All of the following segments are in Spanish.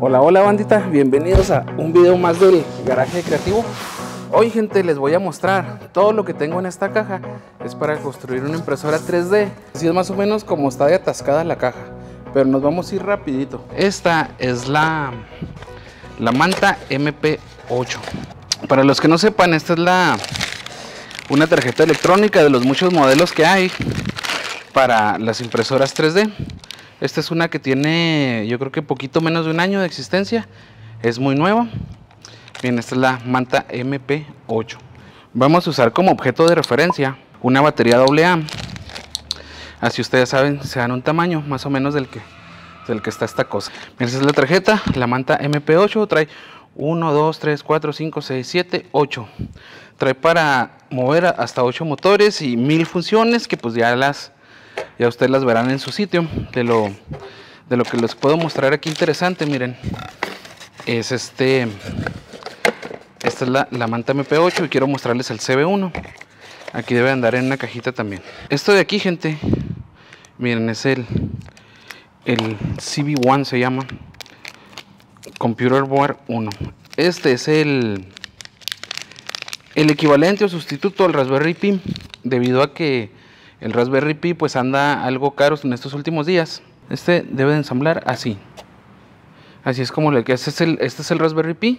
Hola, hola bandita, bienvenidos a un video más del garaje creativo. Hoy gente les voy a mostrar todo lo que tengo en esta caja. Es para construir una impresora 3D. Así es más o menos como está de atascada la caja. Pero nos vamos a ir rapidito. Esta es la, la manta MP8. Para los que no sepan, esta es la una tarjeta electrónica de los muchos modelos que hay para las impresoras 3D. Esta es una que tiene yo creo que poquito menos de un año de existencia. Es muy nueva. Bien, esta es la manta MP8. Vamos a usar como objeto de referencia una batería AA. Así ustedes saben, se dan un tamaño más o menos del que, del que está esta cosa. esta es la tarjeta, la manta MP8 trae 1, 2, 3, 4, 5, 6, 7, 8. Trae para mover hasta 8 motores y mil funciones que pues ya las ya ustedes las verán en su sitio. De lo, de lo que les puedo mostrar aquí interesante, miren, es este, esta es la, la manta MP8 y quiero mostrarles el CB1. Aquí debe andar en una cajita también. Esto de aquí, gente, miren, es el, el CB1 se llama. Computer Board 1. Este es el, el equivalente o sustituto al Raspberry Pi, debido a que el Raspberry Pi pues anda algo caro en estos últimos días. Este debe de ensamblar así. Así es como lo que es el, este es el Raspberry Pi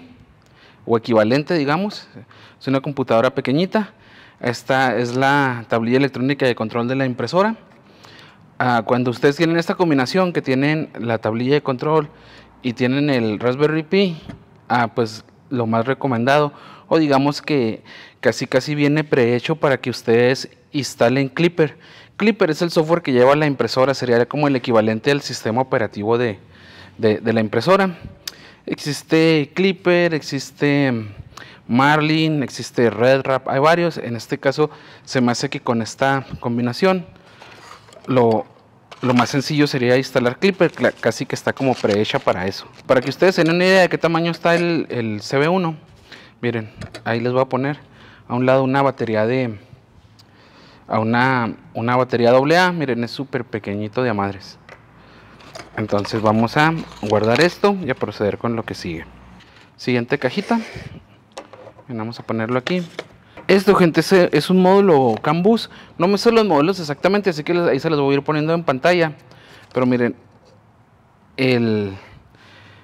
o equivalente, digamos. Es una computadora pequeñita. Esta es la tablilla electrónica de control de la impresora. Ah, cuando ustedes tienen esta combinación que tienen la tablilla de control y tienen el Raspberry Pi, ah, pues lo más recomendado o digamos que casi casi viene prehecho para que ustedes instalen Clipper. Clipper es el software que lleva la impresora, sería como el equivalente al sistema operativo de, la impresora. Existe Clipper, existe Marlin, existe RedWrap, hay varios. En este caso se me hace que con esta combinación lo, más sencillo sería instalar Clipper, casi que está como prehecha para eso. Para que ustedes tengan una idea de qué tamaño está el, el CB1, miren, ahí les voy a poner a un lado una batería de a una, una batería AA. Miren, es súper pequeñito de a madres. Entonces vamos a guardar esto y a proceder con lo que sigue. Siguiente cajita. Vamos a ponerlo aquí. Esto, gente, es, un módulo Cambus. No me sé los modelos exactamente, así que ahí se los voy a ir poniendo en pantalla. Pero miren, el...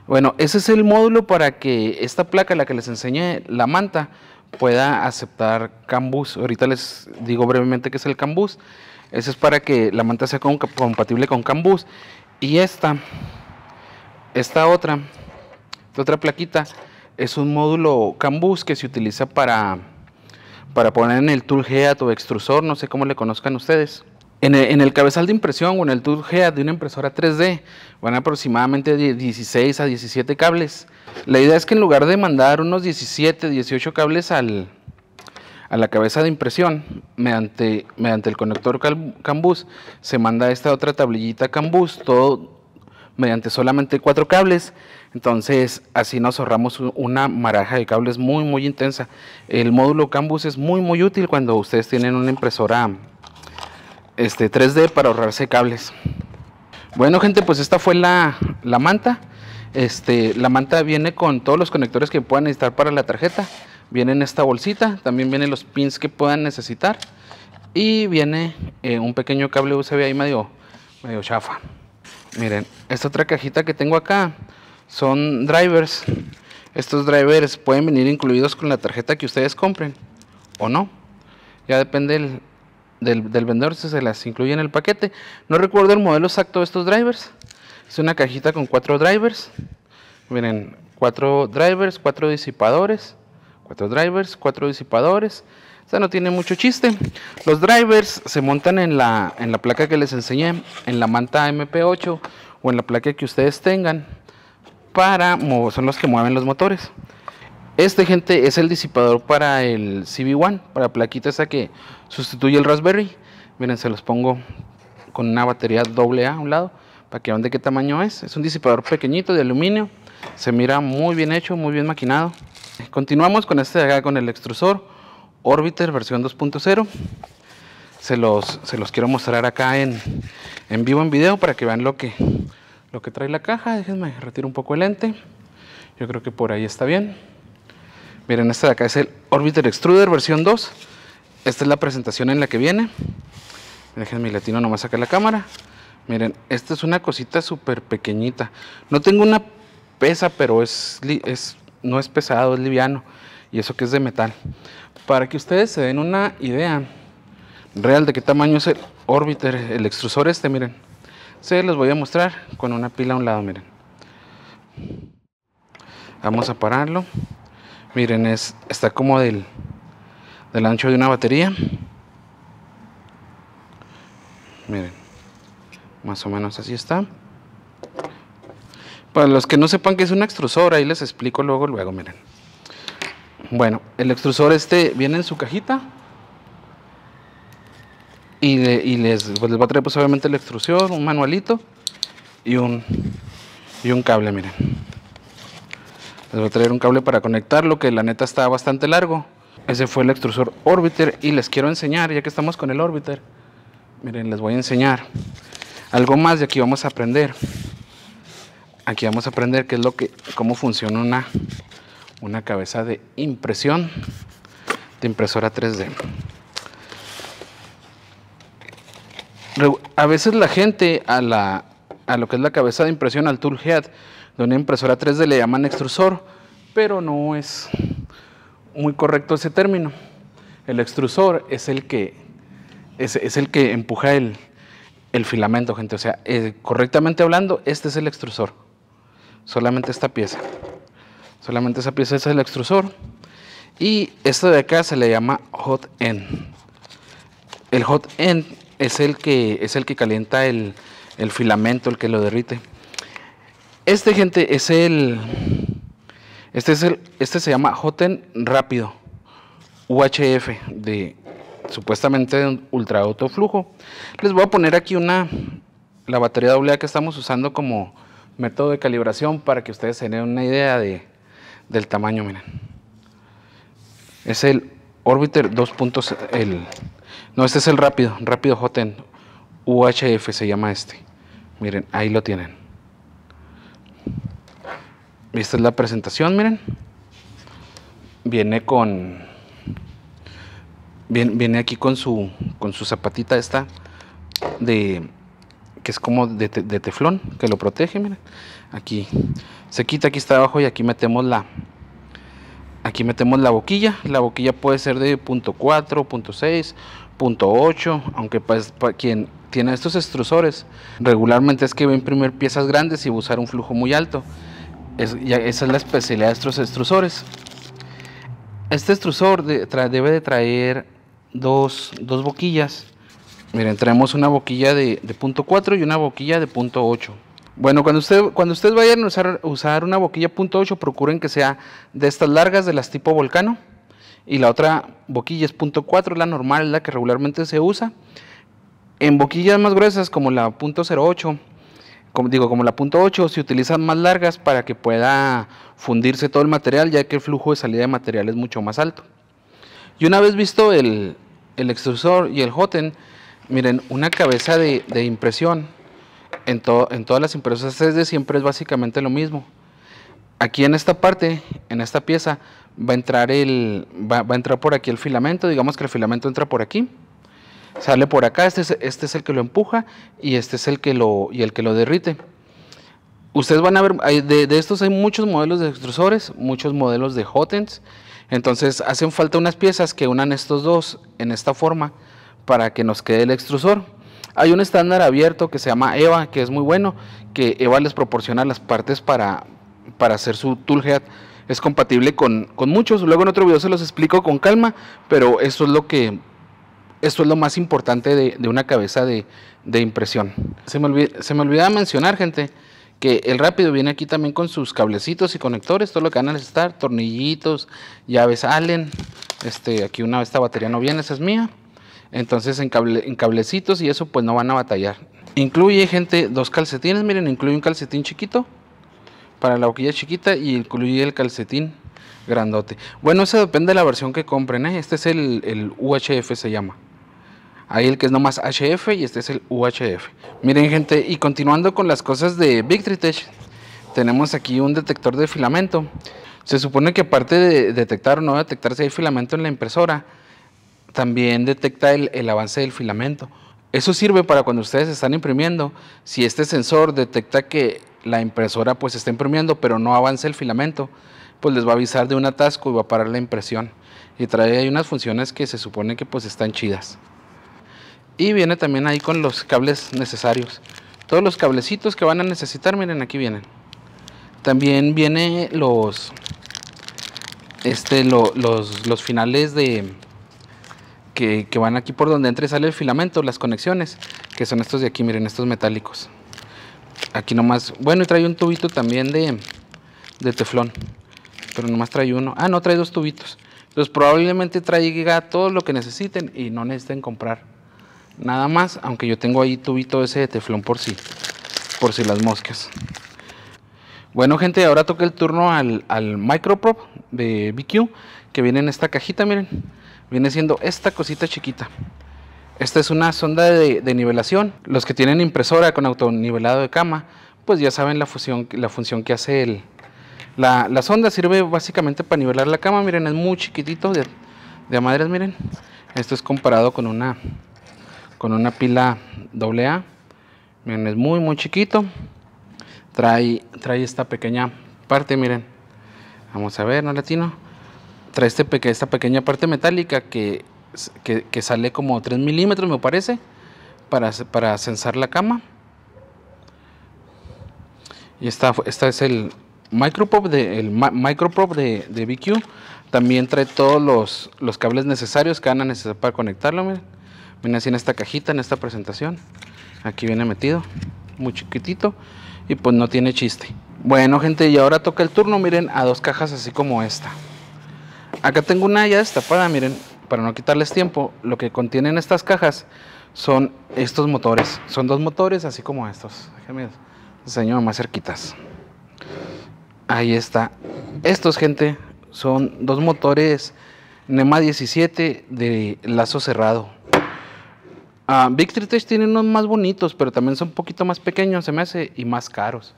Bueno, ese es el módulo para que esta placa, la que les enseñé, la manta, pueda aceptar Cambus. Ahorita les digo brevemente qué es el Cambus. Ese es para que la manta sea compatible con Cambus. Y esta, esta otra, esta otra plaquita, es un módulo Cambus que se utiliza para, para poner en el tool head o extrusor, no sé cómo le conozcan ustedes. En el, cabezal de impresión o en el tool head de una impresora 3D van aproximadamente de 16 a 17 cables. La idea es que en lugar de mandar unos 17, 18 cables al, a la cabeza de impresión mediante, mediante el conector Cambus, se manda esta otra tablillita Cambus, todo mediante solamente cuatro cables. Entonces así nos ahorramos una maraja de cables muy muy intensa. El módulo Cambus es muy muy útil cuando ustedes tienen una impresora este, 3D para ahorrarse cables. Bueno gente, pues esta fue la, manta. Este, la manta viene con todos los conectores que puedan necesitar para la tarjeta. Viene en esta bolsita, también vienen los pins que puedan necesitar. Y viene eh, un pequeño cable USB ahí medio, medio chafa. Miren, esta otra cajita que tengo acá son drivers. Estos drivers pueden venir incluidos con la tarjeta que ustedes compren o no. Ya depende del, del, vendedor se las incluye en el paquete. No recuerdo el modelo exacto de estos drivers. Es una cajita con cuatro drivers. Miren, cuatro drivers, cuatro disipadores. Cuatro drivers, cuatro disipadores. Esta no tiene mucho chiste. Los drivers se montan en la, en la placa que les enseñé, en la manta MP8 o en la placa que ustedes tengan. Para, son los que mueven los motores. Este, gente, es el disipador para el CB1, para plaquita esa que sustituye el Raspberry. Miren, se los pongo con una batería AA a un lado, para que vean de qué tamaño es. Es un disipador pequeñito de aluminio. Se mira muy bien hecho, muy bien maquinado. Continuamos con este de acá, con el extrusor Orbiter versión 2.0. Se los, se los quiero mostrar acá en, en vivo en video para que vean lo que, lo que trae la caja. Déjenme retirar un poco el lente. Yo creo que por ahí está bien. Miren, este de acá es el Orbiter Extruder versión 2. Esta es la presentación en la que viene. Déjenme mi latino nomás sacar la cámara. Miren, esta es una cosita súper pequeñita. No tengo una pesa, pero es, es, no es pesado, es liviano. Y eso que es de metal. Para que ustedes se den una idea real de qué tamaño es el Orbiter, el extrusor este, miren. Se los voy a mostrar con una pila a un lado, miren. Vamos a pararlo. Miren, es, está como del, del ancho de una batería. Miren, más o menos así está. Para los que no sepan que es un extrusor, ahí les explico luego, luego, miren. Bueno, el extrusor este viene en su cajita. Y, les, pues les va a traer pues obviamente el extrusor, un manualito y un, y un cable, miren. Les voy a traer un cable para conectarlo, que la neta está bastante largo. Ese fue el extrusor Orbiter y les quiero enseñar, ya que estamos con el Orbiter. Miren, les voy a enseñar algo más de aquí vamos a aprender. Aquí vamos a aprender qué es lo que, cómo funciona una, una cabeza de impresión de impresora 3D. A veces la gente a, la, a lo que es la cabeza de impresión, al tool head de una impresora 3D le llaman extrusor, pero no es muy correcto ese término. El extrusor es el que, es, el que empuja el, filamento, gente. O sea, eh, correctamente hablando, este es el extrusor. Solamente esta pieza. Solamente esa pieza es el extrusor. Y esto de acá se le llama hot end. El hot end es el que, es el que calienta el, el filamento, el que lo derrite. Este, gente, es el. Este es el. Este se llama Hoten rápido. UHF de supuestamente de ultra autoflujo. Les voy a poner aquí una la batería AA que estamos usando como método de calibración para que ustedes tengan una idea de, del tamaño, miren. Es el Orbiter 2. El, no, este es el rápido, rápido Hoten UHF se llama este. Miren, ahí lo tienen. Esta es la presentación, miren. Viene con. Viene, aquí con su, con su zapatita esta de que es como de, teflón que lo protege, miren. Aquí se quita, aquí está abajo y aquí metemos la aquí metemos la boquilla. La boquilla puede ser de punto .4, punto .6, punto .8, aunque pues, para quien tiene estos extrusores regularmente es que va a imprimir piezas grandes y va a usar un flujo muy alto esa es la especialidad de estos extrusores. Este extrusor debe de traer dos, boquillas. Miren, traemos una boquilla de, punto 4 y una boquilla de punto 8. Bueno, cuando, usted, cuando ustedes vayan a usar, usar una boquilla punto 8, procuren que sea de estas largas, de las tipo volcano. Y la otra boquilla es punto 4, la normal, la que regularmente se usa. En boquillas más gruesas, como la punto 08, como digo, como la punto 8, se utilizan más largas para que pueda fundirse todo el material, ya que el flujo de salida de material es mucho más alto. Y una vez visto el, extrusor y el hoten, miren, una cabeza de, impresión en, en todas las impresoras 3D siempre es básicamente lo mismo. Aquí en esta parte, en esta pieza, va a entrar, el, va a entrar por aquí el filamento, digamos que el filamento entra por aquí sale por acá, este es, este es el que lo empuja y este es el que lo, y el que lo derrite. Ustedes van a ver, de, de, estos hay muchos modelos de extrusores, muchos modelos de hotens, entonces hacen falta unas piezas que unan estos dos en esta forma para que nos quede el extrusor. Hay un estándar abierto que se llama EVA, que es muy bueno, que EVA les proporciona las partes para, para hacer su toolhead. Es compatible con, con muchos, luego en otro video se los explico con calma, pero eso es lo que esto es lo más importante de, una cabeza de, impresión. Se me, se me olvidaba mencionar, gente, que el rápido viene aquí también con sus cablecitos y conectores, todo lo que van a necesitar, tornillitos, llaves Allen, este, aquí una esta batería no viene, esa es mía, entonces en, cable, en cablecitos y eso pues no van a batallar. Incluye, gente, dos calcetines, miren, incluye un calcetín chiquito para la boquilla chiquita y incluye el calcetín grandote. Bueno, eso depende de la versión que compren, ¿eh? este es el, el UHF se llama. Hay el que es nomás HF y este es el UHF. Miren gente, y continuando con las cosas de Victritech, tenemos aquí un detector de filamento. Se supone que aparte de detectar o no detectar si hay filamento en la impresora, también detecta el, el avance del filamento. Eso sirve para cuando ustedes están imprimiendo, si este sensor detecta que la impresora pues está imprimiendo pero no avanza el filamento, pues les va a avisar de un atasco y va a parar la impresión. Y trae ahí unas funciones que se supone que pues están chidas. Y viene también ahí con los cables necesarios. Todos los cablecitos que van a necesitar, miren aquí vienen. También viene los este los, los finales de que, van aquí por donde entra y sale el filamento, las conexiones, que son estos de aquí, miren, estos metálicos. Aquí nomás, bueno, y trae un tubito también de, de teflón, pero nomás trae uno. Ah, no, trae dos tubitos. Entonces probablemente traiga todo lo que necesiten y no necesiten comprar nada más, aunque yo tengo ahí tubito ese de teflón por si, por si las moscas. Bueno gente, ahora toca el turno al, al Microprop de BQ, que viene en esta cajita, miren, viene siendo esta cosita chiquita. Esta es una sonda de, nivelación. Los que tienen impresora con autonivelado de cama, pues ya saben la, función, la función que hace el... La, la, sonda sirve básicamente para nivelar la cama, miren, es muy chiquitito de, de madres, miren. Esto es comparado con una con una pila AA. Miren, es muy, muy chiquito. Trae, trae esta pequeña parte, miren. Vamos a ver, ¿no latino? Trae este esta pequeña parte metálica que, que, sale como 3 milímetros, me parece, para, para censar la cama. Y esta, esta es el Micropop de, el de, de BQ. También trae todos los, los cables necesarios que van a necesitar para conectarlo, miren así en esta cajita, en esta presentación. Aquí viene metido, muy chiquitito y pues no tiene chiste. Bueno gente, y ahora toca el turno, miren, a dos cajas así como esta. Acá tengo una ya destapada, miren, para no quitarles tiempo, lo que contienen estas cajas son estos motores. Son dos motores así como estos. Déjenme enseño más cerquitas. Ahí está. Estos, gente, son dos motores NEMA 17 de lazo cerrado. Uh, Big Tech tiene unos más bonitos, pero también son un poquito más pequeños, se me hace, y más caros.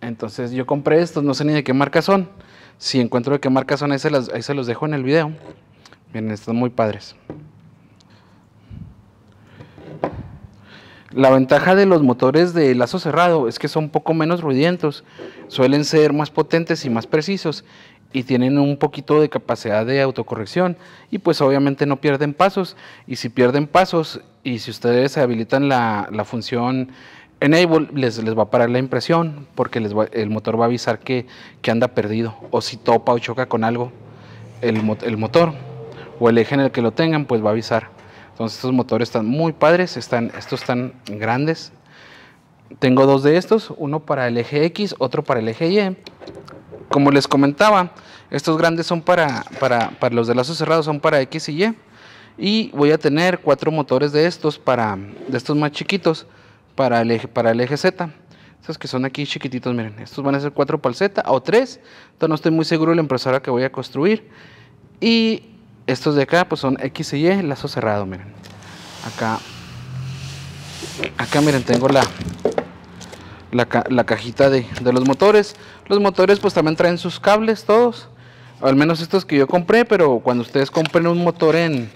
Entonces yo compré estos, no sé ni de qué marca son. Si encuentro de qué marca son, ahí se, ahí se los dejo en el video. Miren, están muy padres. La ventaja de los motores de lazo cerrado es que son un poco menos ruidientos, suelen ser más potentes y más precisos y tienen un poquito de capacidad de autocorrección y pues obviamente no pierden pasos y si pierden pasos y si ustedes habilitan la, la función enable les, les va a parar la impresión porque les el motor va a avisar que, que, anda perdido o si topa o choca con algo el, el, motor o el eje en el que lo tengan pues va a avisar. Entonces estos motores están muy padres están, estos están grandes. Tengo dos de estos uno para el eje X otro para el eje Y. Como les comentaba, estos grandes son para, para, para los de lazo cerrado, son para X y Y. Y voy a tener cuatro motores de estos, para, de estos más chiquitos, para el eje, para el eje Z. Estos que son aquí chiquititos, miren, estos van a ser cuatro para el Z o tres. Entonces no estoy muy seguro de la impresora que voy a construir. Y estos de acá, pues son X y Y, lazo cerrado, miren. Acá, acá miren, tengo la, la, cajita de, los motores. Los motores pues también traen sus cables todos. Al menos estos que yo compré, pero cuando ustedes compren un motor en,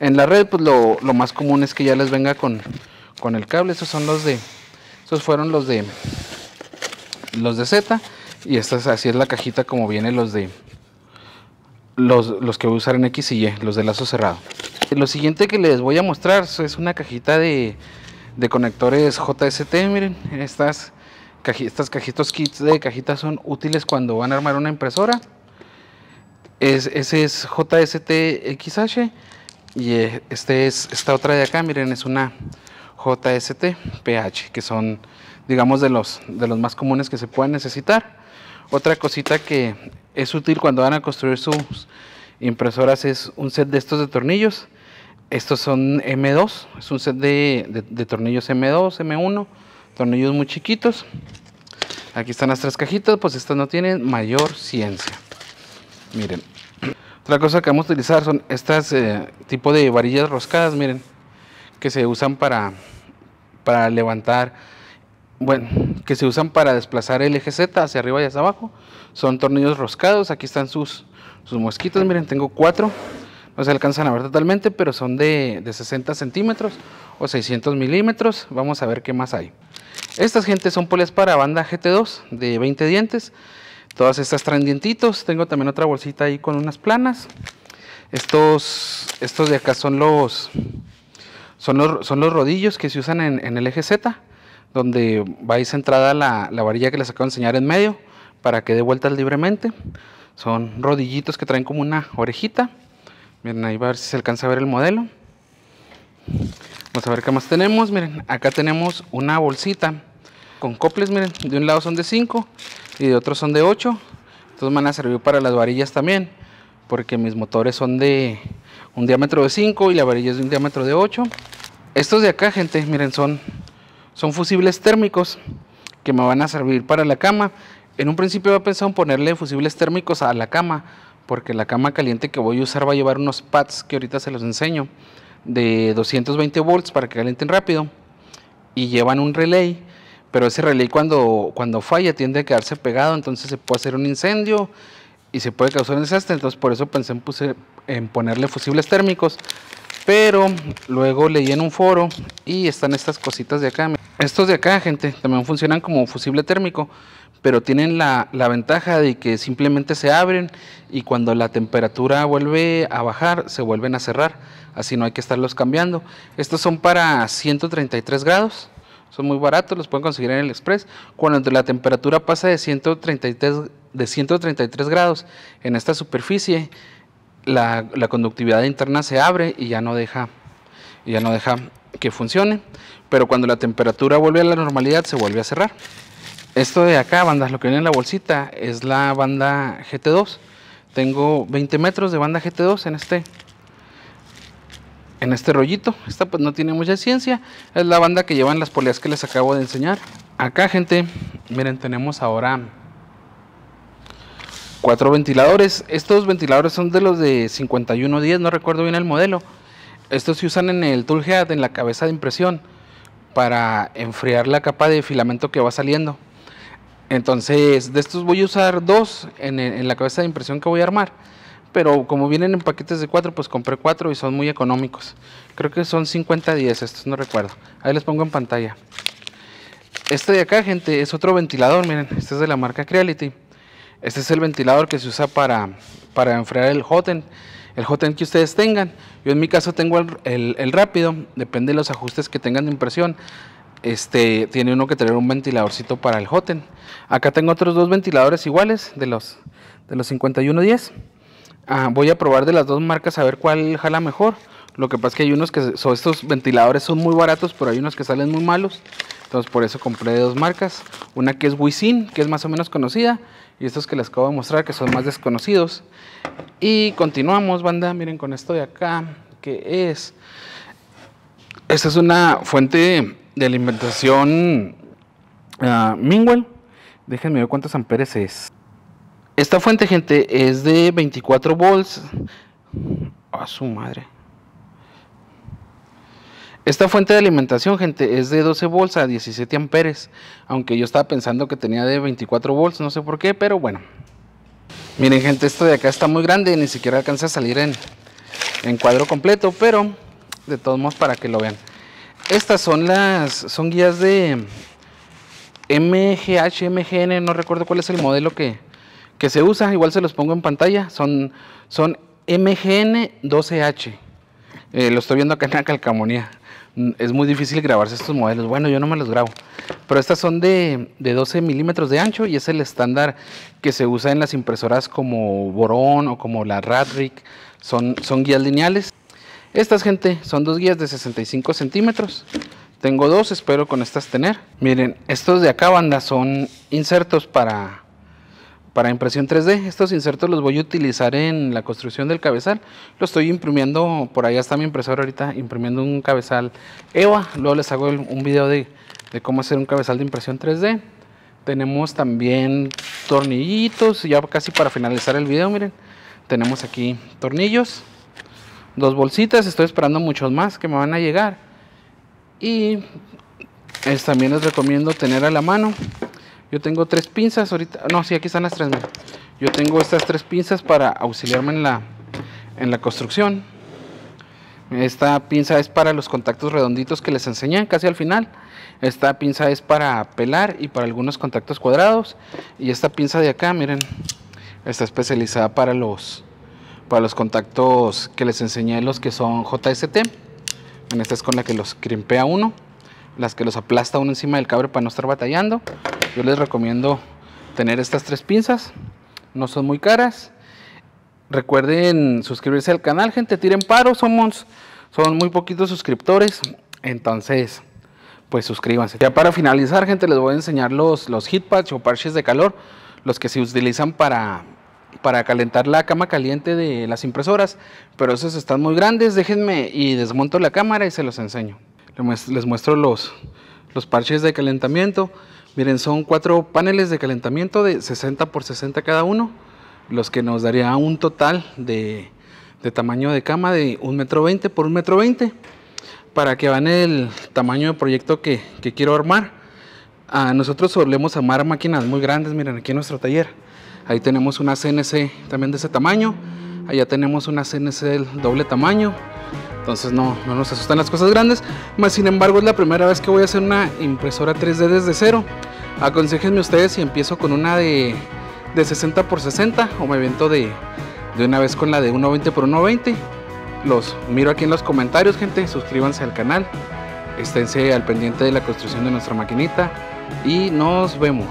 en la red, pues lo, más común es que ya les venga con, con el cable. Esos son los de, esos fueron los de, los de Z. Y esta es, así es la cajita como vienen los de, los, los que voy a usar en X y Y, los de lazo cerrado. Lo siguiente que les voy a mostrar es una cajita de de conectores JST, miren, estas, estas cajitos kits de cajitas son útiles cuando van a armar una impresora. Es, ese es JST XH y eh, este es esta otra de acá, miren, es una JST PH, que son, digamos, de los, de los más comunes que se pueden necesitar. Otra cosita que es útil cuando van a construir sus impresoras es un set de estos de tornillos estos son M2, es un set de, tornillos M2, M1, tornillos muy chiquitos. Aquí están las tres cajitas, pues estas no tienen mayor ciencia. Miren, otra cosa que vamos a utilizar son estas eh, tipo de varillas roscadas, miren. que se usan para, para levantar, bueno, que se usan para desplazar el eje Z hacia arriba y hacia abajo. Son tornillos roscados, aquí están sus, sus mosquitos, miren, tengo cuatro. No se alcanzan a ver totalmente, pero son de, de 60 centímetros o 600 milímetros. Vamos a ver qué más hay. Estas gente son poles para banda GT2 de 20 dientes. Todas estas traen dientitos. Tengo también otra bolsita ahí con unas planas. Estos, estos de acá son los, son los, son los rodillos que se usan en, el eje Z, donde va centrada la, la varilla que les acabo de enseñar en medio para que dé vueltas libremente. Son rodillitos que traen como una orejita. Miren, ahí va a ver si se alcanza a ver el modelo. Vamos a ver qué más tenemos. Miren, acá tenemos una bolsita con coples. Miren, de un lado son de 5 y de otro son de 8. Entonces van a servir para las varillas también, porque mis motores son de un diámetro de 5 y la varilla es de un diámetro de 8. Estos de acá, gente, miren, son, son fusibles térmicos que me van a servir para la cama. En un principio había pensado en ponerle fusibles térmicos a la cama, porque la cama caliente que voy a usar va a llevar unos pads que ahorita se los enseño de 220 volts para que calienten rápido y llevan un relay pero ese relay cuando, cuando falla tiende a quedarse pegado entonces se puede hacer un incendio y se puede causar un desastre. Entonces por eso pensé en, ponerle fusibles térmicos. Pero luego leí en un foro y están estas cositas de acá. Estos de acá gente también funcionan como fusible térmico pero tienen la, ventaja de que simplemente se abren y cuando la temperatura vuelve a bajar se vuelven a cerrar. Así no hay que estarlos cambiando. Estos son para 133 grados, son muy baratos, los pueden conseguir en el Express. Cuando la temperatura pasa de 133, de 133 grados en esta superficie, la, conductividad interna se abre y ya no deja, ya no deja que funcione. Pero cuando la temperatura vuelve a la normalidad, se vuelve a cerrar. Esto de acá, bandas, lo que viene en la bolsita, es la banda GT2. Tengo 20 metros de banda GT2 en este, en este rollito. Esta pues no tiene mucha ciencia. Es la banda que llevan las poleas que les acabo de enseñar. Acá, gente, miren, tenemos ahora cuatro ventiladores. Estos ventiladores son de los de 5110, no recuerdo bien el modelo. Estos se usan en el toolhead, en la cabeza de impresión, para enfriar la capa de filamento que va saliendo. Entonces, de estos voy a usar dos en la cabeza de impresión que voy a armar pero como vienen en paquetes de 4, pues compré 4 y son muy económicos. Creo que son 50 10, estos no recuerdo. Ahí les pongo en pantalla. Este de acá, gente, es otro ventilador, miren, este es de la marca Creality. Este es el ventilador que se usa para, para enfriar el hotend, el hotend que ustedes tengan. Yo en mi caso tengo el, el, rápido, depende de los ajustes que tengan de impresión. Este, tiene uno que tener un ventiladorcito para el hotend. Acá tengo otros dos ventiladores iguales de los, de los 5110. Ah, voy a probar de las dos marcas a ver cuál jala mejor. Lo que pasa es que hay unos que son estos ventiladores son muy baratos, pero hay unos que salen muy malos. Entonces por eso compré dos marcas. Una que es Wisin, que es más o menos conocida. Y estos que les acabo de mostrar, que son más desconocidos. Y continuamos, banda. Miren con esto de acá, que es... Esta es una fuente de alimentación uh, Mingwell. Déjenme ver cuántos amperes es. Esta fuente, gente, es de 24 volts. A su madre. Esta fuente de alimentación, gente, es de 12 volts a 17 amperes. Aunque yo estaba pensando que tenía de 24 volts, no sé por qué, pero bueno. Miren, gente, esto de acá está muy grande, ni siquiera alcanza a salir en, en cuadro completo, pero de todos modos para que lo vean. Estas son las son guías de MGH, MGN, no recuerdo cuál es el modelo que, que se usa, igual se los pongo en pantalla, son, son MGN12H. Eh, lo estoy viendo acá en la calcamonía. Mm, es muy difícil grabarse estos modelos. Bueno, yo no me los grabo. Pero estas son de, 12 milímetros de ancho y es el estándar que se usa en las impresoras como Boron o como la Radric. Son, son guías lineales. Estas, gente, son dos guías de 65 centímetros. Tengo dos, espero con estas tener. Miren, estos de acá, banda, son insertos para para impresión 3D. Estos insertos los voy a utilizar en la construcción del cabezal. Lo estoy imprimiendo, por allá está mi impresor ahorita, imprimiendo un cabezal EVA. Luego les hago un video de, cómo hacer un cabezal de impresión 3D. Tenemos también tornillitos, ya casi para finalizar el video, miren. Tenemos aquí tornillos, dos bolsitas, estoy esperando muchos más que me van a llegar. Y también les recomiendo tener a la mano. Yo tengo tres pinzas ahorita. No, sí, aquí están las tres. Yo tengo estas tres pinzas para auxiliarme en la, en la construcción. Esta pinza es para los contactos redonditos que les enseñé casi al final. Esta pinza es para pelar y para algunos contactos cuadrados. Y esta pinza de acá, miren, está especializada para los, para los contactos que les enseñé, los que son JST. En esta es con la que los crimpea uno, las que los aplasta uno encima del cable para no estar batallando. Yo les recomiendo tener estas tres pinzas, no son muy caras. Recuerden suscribirse al canal, gente, tiren paro, somos son muy poquitos suscriptores, entonces pues suscríbanse. Ya para finalizar, gente, les voy a enseñar los, los heat patch o parches de calor, los que se utilizan para, para calentar la cama caliente de las impresoras, pero esos están muy grandes, déjenme y desmonto la cámara y se los enseño. Les muestro los, los parches de calentamiento. Miren, son cuatro paneles de calentamiento de 60 por 60 cada uno, los que nos daría un total de, de tamaño de cama de 1,20 metro 20 por 1,20 metro 20 para que vean el tamaño de proyecto que, que quiero armar. A nosotros solemos armar máquinas muy grandes, miren aquí en nuestro taller. Ahí tenemos una CNC también de ese tamaño. Allá tenemos una CNC del doble tamaño. Entonces no, no nos asustan las cosas grandes. Más sin embargo es la primera vez que voy a hacer una impresora 3D desde cero. Aconsejenme ustedes si empiezo con una de, de 60 x 60 o me evento de, de una vez con la de 1.20 x 1.20. Los miro aquí en los comentarios, gente. Suscríbanse al canal. Esténse al pendiente de la construcción de nuestra maquinita. Y nos vemos.